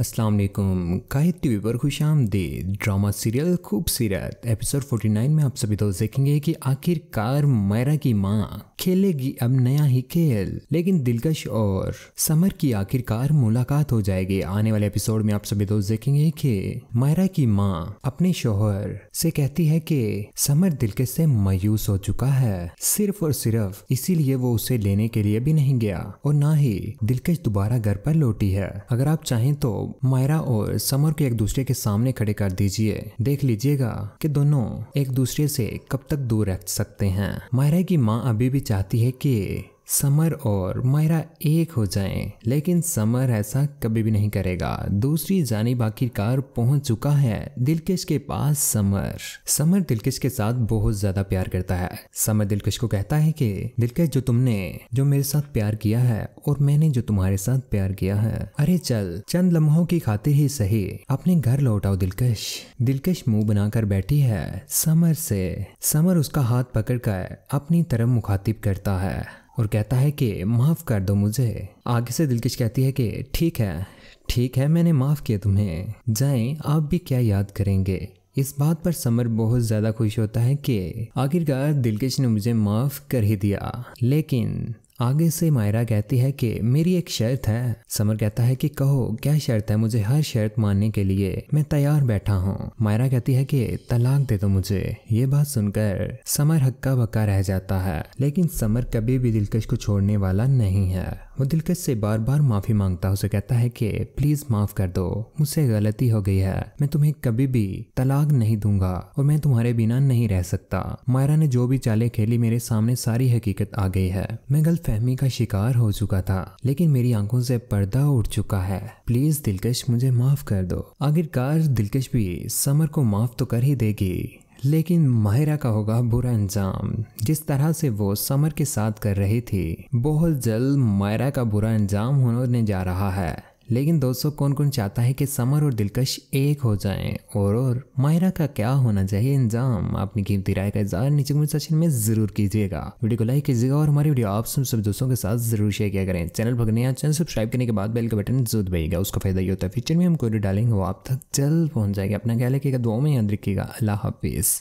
अस्सलाम वालेकुम कायद टीवी पर खुश आमदीद। Drama, serial, Khoobsurat. एपिसोड 49 में आप सभी दोस्त देखेंगे कि आखिरकार मैरा की माँ खेलेगी अब नया ही खेल। लेकिन दिलकश और समर की आखिरकार मुलाकात हो जाएगी। आने वाले एपिसोड में आप सभी दोस्त देखेंगे कि मैरा की माँ अपने शोहर से कहती है कि समर दिलकश से मायूस हो चुका है। सिर्फ़ और सिर्फ़ इसीलिए वो उसे लेने के लिए भी नहीं गया। और ना ही दिलकश दोबारा घर पर लौटी है। अगर आप चाहें तो मायरा और समर को एक दूसरे के सामने खड़े कर दीजिए। देख लीजिएगा कि दोनों एक दूसरे से कब तक दूर रह सकते हैं। मायरा की माँ अभी भी चाहती है कि समर और मायरा एक हो जाएँ, लेकिन समर ऐसा कभी भी नहीं करेगा। दूसरी जानिब आखिरकार पहुँच चुका है दिलकश के पास समर। समर दिलकश के साथ बहुत ज़्यादा प्यार करता है। समर दिलकश को कहता है कि दिलकश जो तुमने जो मेरे साथ प्यार किया है और मैंने जो तुम्हारे साथ प्यार किया है अरे चल चंद लम्हों की खाते ही सही। अपने घर लौटाओ दिलकश। दिलकश मुँह बनाकर बैठी है समर से। समर उसका हाथ पकड़कर अपनी तरफ़ मुखातिब करता है। और कहता है कि, माफ़ कर दो मुझे। आगे से दिलकश कहती है कि, ठीक है ठीक है, मैंने माफ़ किया तुम्हें। जाएँ, आप भी क्या याद करेंगे? इस बात पर समर बहुत ज़्यादा खुश होता है कि आखिरकार दिलकश ने मुझे माफ़ कर ही दिया। लेकिन आगे से मायरा कहती है कि, मेरी एक शर्त है। समर कहता है कि, कहो, क्या शर्त है मुझे हर शर्त मानने के लिए? मैं तैयार बैठा हूँ। मायरा कहती है कि, तलाक दे दो मुझे। ये बात सुनकर समर हक्का बक्का रह जाता है, लेकिन समर कभी भी दिलकश को छोड़ने वाला नहीं है। वो दिलकश से बार बार माफ़ी माँगता उसे कहता है कि, प्लीज़ माफ़ कर दो, मुझसे गलती हो गई है। मैं तुम्हें कभी भी तलाक नहीं दूँगा और मैं तुम्हारे बिना नहीं रह सकता। मायरा ने जो भी चाले खेली, मेरे सामने सारी हकीकत आ गई है। मैं गलत फहमी का शिकार हो चुका था, लेकिन मेरी आँखों से पर्दा उठ चुका है। प्लीज़ दिलकश मुझे माफ़ कर दो। आखिरकार दिलकश भी समर को माफ़ तो कर ही देगी, लेकिन माहिरा का होगा बुरा अंजाम जिस तरह से वो समर के साथ कर रही थी, बहुत जल्द मायरा का बुरा अंजाम होने जा रहा है। लेकिन दोस्तों कौन कौन चाहता है कि समर और दिलकश एक हो जाएँ? और और, मायरा का क्या होना चाहिए? इंजाम अपनी कीमती राय का इजहार नीचे कमेंट सेक्शन में ज़रूर कीजिएगा। वीडियो को लाइक कीजिएगा और हमारी वीडियो आप सब दोस्तों के साथ ज़रूर शेयर किया करें। चैनल भगने नया चैनल सब्सक्राइब करने के बाद बेल का बटन ज़रूर दबाइएगा। उसका फ़ायदा ये होता है फ्यूचर में हम कोई डालेंगे, वो आप तक जल्द पहुँच जाएगा। अपना ख्याल रखिएगा दुआ में याद रखिएगा। अल्लाह हाफिज़।